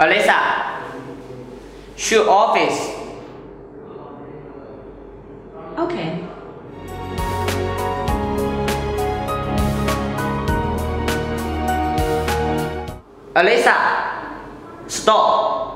Alyssa. shoot office Okay. Alyssa, stop